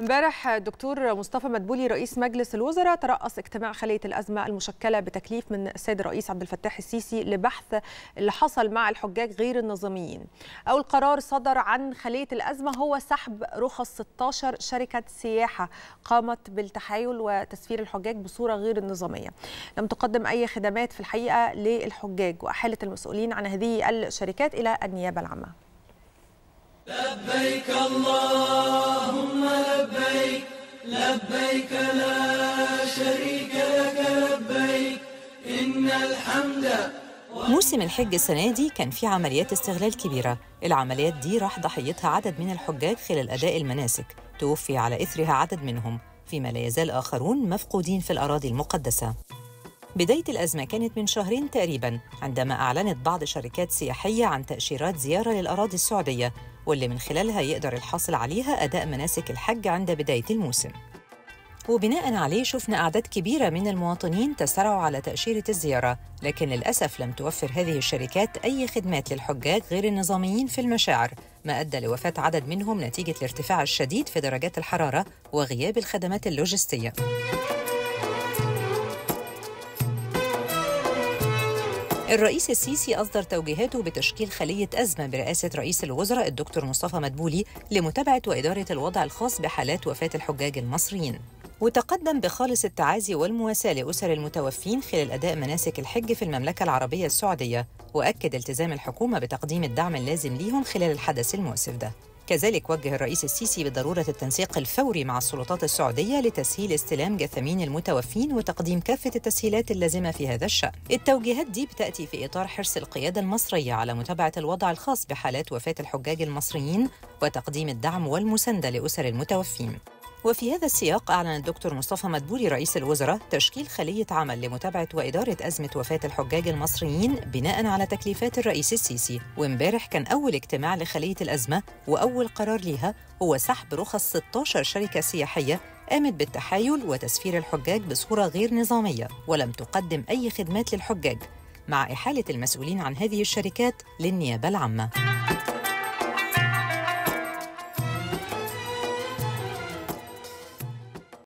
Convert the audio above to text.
امبارح الدكتور مصطفى مدبولي رئيس مجلس الوزراء ترأس اجتماع خلية الأزمة المشكلة بتكليف من السيد الرئيس عبد الفتاح السيسي لبحث اللي حصل مع الحجاج غير النظاميين. أول قرار صدر عن خلية الأزمة هو سحب رخص 16 شركة سياحة قامت بالتحايل وتسفير الحجاج بصورة غير النظامية. لم تقدم أي خدمات في الحقيقة للحجاج وأحالت المسؤولين عن هذه الشركات إلى النيابة العامة. لبيك لبيك لبيك لا شريك لك لبيك إن الحمد موسم الحج السنة دي كان في عمليات استغلال كبيرة. العمليات دي راح ضحيتها عدد من الحجاج خلال أداء المناسك. توفي على إثرها عدد منهم فيما لا يزال آخرون مفقودين في الأراضي المقدسة. بداية الأزمة كانت من شهرين تقريباً عندما أعلنت بعض شركات سياحية عن تأشيرات زيارة للأراضي السعودية واللي من خلالها يقدر الحاصل عليها أداء مناسك الحج عند بداية الموسم. وبناء عليه شفنا أعداد كبيرة من المواطنين تسارعوا على تأشيرة الزيارة لكن للأسف لم توفر هذه الشركات أي خدمات للحجاج غير النظاميين في المشاعر ما أدى لوفاة عدد منهم نتيجة الارتفاع الشديد في درجات الحرارة وغياب الخدمات اللوجستية. الرئيس السيسي أصدر توجيهاته بتشكيل خلية أزمة برئاسة رئيس الوزراء الدكتور مصطفى مدبولي لمتابعة وإدارة الوضع الخاص بحالات وفاة الحجاج المصريين. وتقدم بخالص التعازي والمواساة لأسر المتوفين خلال أداء مناسك الحج في المملكة العربية السعودية وأكد التزام الحكومة بتقديم الدعم اللازم ليهم خلال الحدث المؤسف ده كذلك وجه الرئيس السيسي بضرورة التنسيق الفوري مع السلطات السعودية لتسهيل استلام جثامين المتوفين وتقديم كافة التسهيلات اللازمة في هذا الشأن. التوجيهات دي بتأتي في إطار حرص القيادة المصرية على متابعة الوضع الخاص بحالات وفاة الحجاج المصريين وتقديم الدعم والمساندة لأسر المتوفين. وفي هذا السياق أعلن الدكتور مصطفى مدبولي رئيس الوزراء تشكيل خلية عمل لمتابعة وإدارة أزمة وفاة الحجاج المصريين بناء على تكليفات الرئيس السيسي وامبارح كان أول اجتماع لخلية الأزمة وأول قرار ليها هو سحب رخص 16 شركة سياحية قامت بالتحايل وتسفير الحجاج بصورة غير نظامية ولم تقدم أي خدمات للحجاج مع إحالة المسؤولين عن هذه الشركات للنيابة العامة.